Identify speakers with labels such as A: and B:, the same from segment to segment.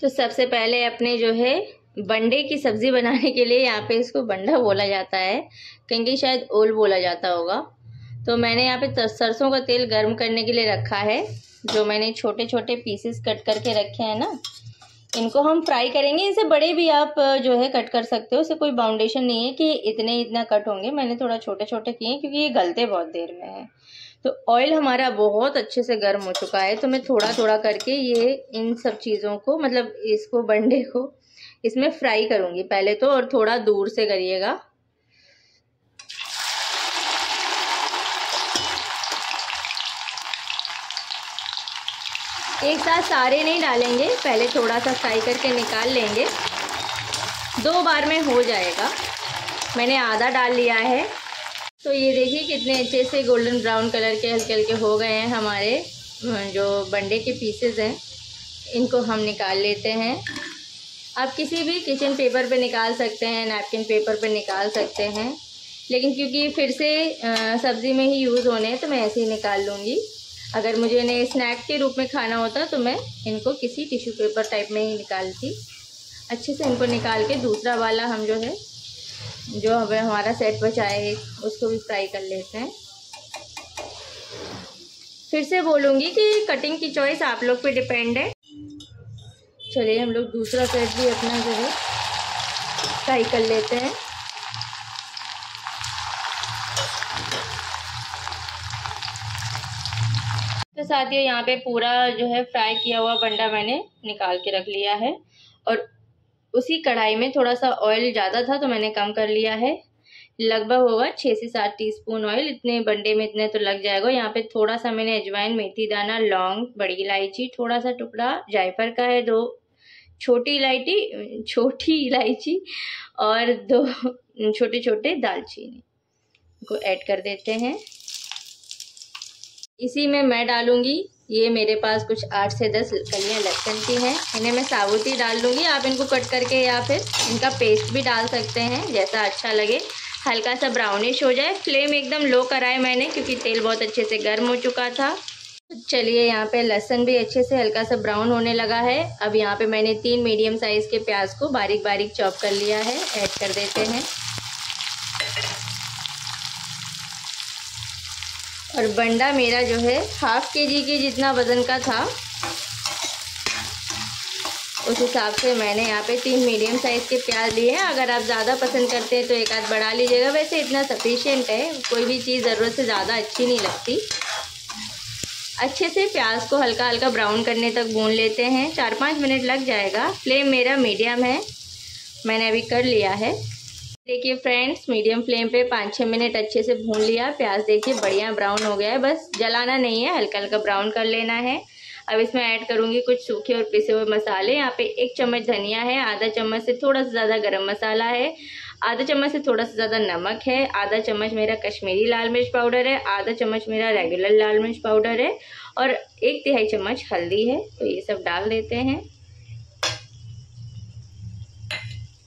A: तो सबसे पहले अपने जो है बंडे की सब्ज़ी बनाने के लिए यहाँ पे इसको बंडा बोला जाता है। क्योंकि शायद ओल बोला जाता होगा। तो मैंने यहाँ पे सरसों का तेल गर्म करने के लिए रखा है। जो मैंने छोटे छोटे पीसेस कट करके रखे हैं ना इनको हम फ्राई करेंगे। इसे बड़े भी आप जो है कट कर सकते हो। इसे कोई बाउंडेशन नहीं है कि इतने इतना कट होंगे। मैंने थोड़ा छोटे छोटे किए क्योंकि ये गलते बहुत देर में है। तो ऑयल हमारा बहुत अच्छे से गर्म हो चुका है। तो मैं थोड़ा थोड़ा करके ये इन सब चीज़ों को मतलब इसको, बंडे को, इसमें फ्राई करूँगी। पहले तो और थोड़ा दूर से करिएगा। एक साथ सारे नहीं डालेंगे, पहले थोड़ा सा फ्राई करके निकाल लेंगे। दो बार में हो जाएगा। मैंने आधा डाल लिया है। तो ये देखिए कितने अच्छे से गोल्डन ब्राउन कलर के हल्के हल्के हो गए हैं हमारे जो बंडे के पीसेस हैं। इनको हम निकाल लेते हैं। आप किसी भी किचन पेपर पे निकाल सकते हैं नैपकिन पेपर पे निकाल सकते हैं। लेकिन क्योंकि फिर से सब्ज़ी में ही यूज़ होने हैं तो मैं ऐसे ही निकाल लूँगी। अगर मुझे इन्हें स्नैक के रूप में खाना होता तो मैं इनको किसी टिश्यू पेपर टाइप में ही निकालती। अच्छे से इनको निकाल के दूसरा वाला हम जो है, जो हमें हमारा सेट बचा है उसको भी फ्राई कर लेते हैं। फिर से बोलूँगी कि कटिंग की चॉइस आप लोग पे डिपेंड है। चलिए हम लोग दूसरा सेट भी अपना जो है फ्राई कर लेते हैं। तो साथियों यहाँ पे पूरा जो है फ्राई किया हुआ बंडा मैंने निकाल के रख लिया है। और उसी कढ़ाई में थोड़ा सा ऑयल ज़्यादा था तो मैंने कम कर लिया है। लगभग होगा छः से सात टीस्पून ऑयल इतने बंडे में इतने तो लग जाएगा। यहाँ पे थोड़ा सा मैंने अजवाइन, मेथी, दाना, लौंग, बड़ी इलायची, थोड़ा सा टुकड़ा, जायफल का है दो, छोटी इलायची छोटी इलायची और दो छोटे छोटे दालचीनी। को ऐड कर देते हैं। इसी में मैं डालूँगी। ये मेरे पास कुछ आठ से दस कलियाँ लहसुन की हैं। इन्हें मैं साबुत डाल दूँगी। आप इनको कट करके या फिर इनका पेस्ट भी डाल सकते हैं, जैसा अच्छा लगे। हल्का सा ब्राउनिश हो जाए। फ्लेम एकदम लो कराए मैंने, क्योंकि तेल बहुत अच्छे से गर्म हो चुका था। चलिए यहाँ पे लहसन भी अच्छे से हल्का सा ब्राउन होने लगा है। अब यहाँ पे मैंने तीन मीडियम साइज़ के प्याज को बारीक बारीक चॉप कर लिया है। ऐड कर देते हैं। और बंडा मेरा जो है हाफ़ के जी के जितना वज़न का था, उस हिसाब से मैंने यहाँ पे तीन मीडियम साइज़ के प्याज लिए हैं। अगर आप ज़्यादा पसंद करते हैं तो एक आध बढ़ा लीजिएगा। वैसे इतना सफिशियंट है, कोई भी चीज़ ज़रूरत से ज़्यादा अच्छी नहीं लगती। अच्छे से प्याज को हल्का हल्का ब्राउन करने तक भून लेते हैं। चार पाँच मिनट लग जाएगा। फ्लेम मेरा मीडियम है, मैंने अभी कर लिया है। देखिए फ्रेंड्स मीडियम फ्लेम पे पाँच छः मिनट अच्छे से भून लिया। प्याज देखिए बढ़िया ब्राउन हो गया है। बस जलाना नहीं है, हल्का हल्का ब्राउन कर लेना है। अब इसमें ऐड करूँगी कुछ सूखे और पिसे हुए मसाले। यहाँ पे एक चम्मच धनिया है, आधा चम्मच से थोड़ा सा ज़्यादा गरम मसाला है, आधा चम्मच से थोड़ा सा ज़्यादा नमक है, आधा चम्मच मेरा कश्मीरी लाल मिर्च पाउडर है, आधा चम्मच मेरा रेगुलर लाल मिर्च पाउडर है और एक तिहाई चम्मच हल्दी है। तो ये सब डाल देते हैं।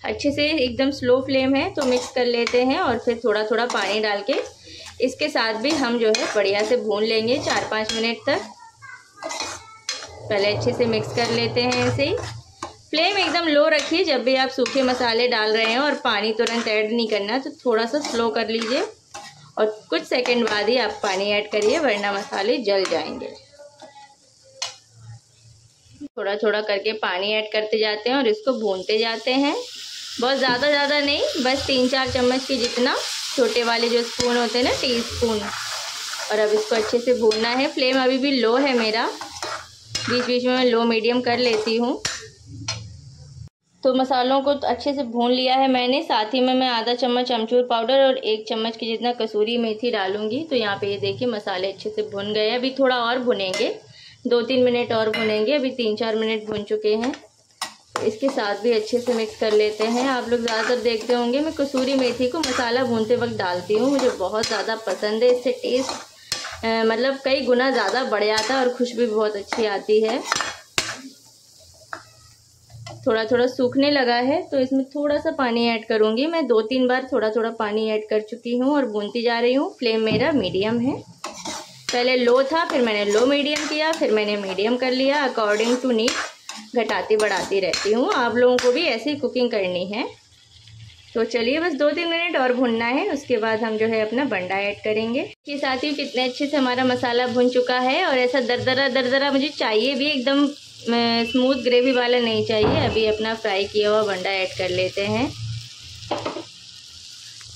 A: अच्छे से एकदम स्लो फ्लेम है तो मिक्स कर लेते हैं और फिर थोड़ा थोड़ा पानी डाल के इसके साथ भी हम जो है बढ़िया से भून लेंगे चार पाँच मिनट तक। पहले अच्छे से मिक्स कर लेते हैं ऐसे ही। फ्लेम एकदम लो रखिए, जब भी आप सूखे मसाले डाल रहे हैं और पानी तुरंत ऐड नहीं करना तो थोड़ा सा स्लो कर लीजिए और कुछ सेकंड बाद ही आप पानी ऐड करिए, वरना मसाले जल जाएँगे। थोड़ा थोड़ा करके पानी ऐड करते जाते हैं और इसको भूनते जाते हैं। बहुत ज़्यादा ज़्यादा नहीं, बस तीन चार चम्मच के जितना छोटे वाले जो स्पून होते हैं ना टी स्पून और अब इसको अच्छे से भूनना है। फ्लेम अभी भी लो है मेरा। बीच बीच में मैं लो मीडियम कर लेती हूँ। तो मसालों को तो अच्छे से भून लिया है मैंने। साथ ही में मैं आधा चम्मच अमचूर पाउडर और एक चम्मच की जितना कसूरी मेथी डालूँगी। तो यहाँ पे ये देखिए, मसाले अच्छे से भुन गए अभी थोड़ा और भुनेंगे। दो तीन मिनट और भुनेंगे। अभी तीन चार मिनट भुन चुके हैं। इसके साथ भी अच्छे से मिक्स कर लेते हैं। आप लोग ज़्यादातर देखते होंगे, मैं कसूरी मेथी को मसाला भूनते वक्त डालती हूँ। मुझे बहुत ज़्यादा पसंद है, इससे टेस्ट मतलब कई गुना ज़्यादा बढ़ जाता है और खुशबू बहुत अच्छी आती है। थोड़ा थोड़ा सूखने लगा है तो इसमें थोड़ा सा पानी ऐड करूँगी। मैं दो तीन बार थोड़ा थोड़ा पानी ऐड कर चुकी हूँ और भूनती जा रही हूँ। फ्लेम मेरा मीडियम है। पहले लो था, फिर मैंने लो मीडियम किया, फिर मैंने मीडियम कर लिया अकॉर्डिंग टू नीड घटाती बढ़ाती रहती हूँ। आप लोगों को भी ऐसे ही कुकिंग करनी है। तो चलिए बस दो तीन मिनट और भुनना है। उसके बाद हम जो है अपना बंडा ऐड करेंगे। ये साथियों कितने अच्छे से हमारा मसाला भुन चुका है और ऐसा दरदरा दरदरा मुझे चाहिए भी एकदम स्मूथ ग्रेवी वाला नहीं चाहिए। अभी अपना फ्राई किया हुआ बंडा ऐड कर लेते हैं।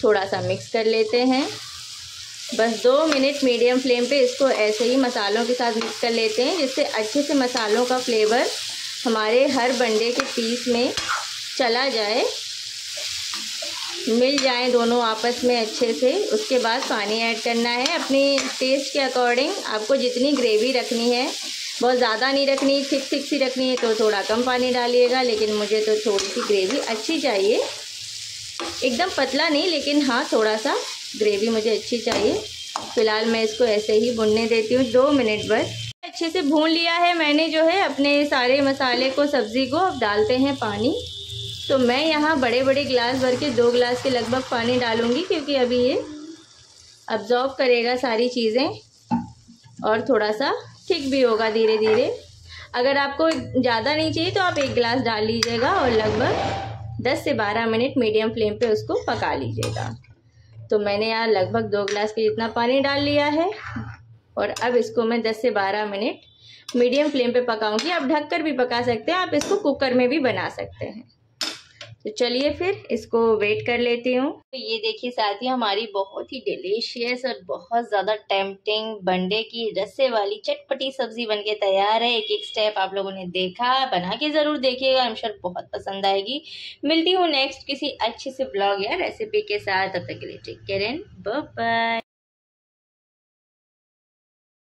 A: थोड़ा सा मिक्स कर लेते हैं। बस दो मिनट मीडियम फ्लेम पे इसको ऐसे ही मसालों के साथ मिक्स कर लेते हैं, जिससे अच्छे से मसालों का फ्लेवर हमारे हर बंडे के पीस में चला जाए, मिल जाए दोनों आपस में अच्छे से। उसके बाद पानी ऐड करना है। अपनी टेस्ट के अकॉर्डिंग आपको जितनी ग्रेवी रखनी है, बहुत ज़्यादा नहीं रखनी थिक थिक सी रखनी है तो थोड़ा कम पानी डालिएगा, लेकिन मुझे तो थोड़ी सी ग्रेवी अच्छी चाहिए। एकदम पतला नहीं, लेकिन हाँ थोड़ा सा ग्रेवी मुझे अच्छी चाहिए। फ़िलहाल मैं इसको ऐसे ही भुनने देती हूँ, दो मिनट बस। अच्छे से भून लिया है मैंने जो है अपने सारे मसाले को, सब्ज़ी को। अब डालते हैं पानी। तो मैं यहाँ बड़े बड़े गिलास भर के, दो गिलास के लगभग पानी डालूँगी क्योंकि अभी ये अब्जॉर्ब करेगा सारी चीज़ें और थोड़ा सा थिक भी होगा धीरे धीरे अगर आपको ज़्यादा नहीं चाहिए तो आप एक गिलास डाल लीजिएगा और लगभग 10 से 12 मिनट मीडियम फ्लेम पे उसको पका लीजिएगा। तो मैंने यहाँ लगभग दो गिलास के जितना पानी डाल लिया है। और अब इसको मैं 10 से 12 मिनट मीडियम फ्लेम पे पकाऊँगी। आप ढककर भी पका सकते हैं, आप इसको कुकर में भी बना सकते हैं। तो चलिए फिर इसको वेट कर लेती हूँ। तो ये देखिए साथी, हमारी बहुत ही डिलीशियस और बहुत ज़्यादा टेम्पटिंग बंडे की रस्से वाली चटपटी सब्ज़ी बनके तैयार है। एक एक स्टेप आप लोगों ने देखा, बना के ज़रूर देखिएगा आई श्योर बहुत पसंद आएगी। मिलती हूँ नेक्स्ट किसी अच्छे से ब्लॉग या रेसिपी के साथ। तब तक के लिए टेक केयर एंड बाय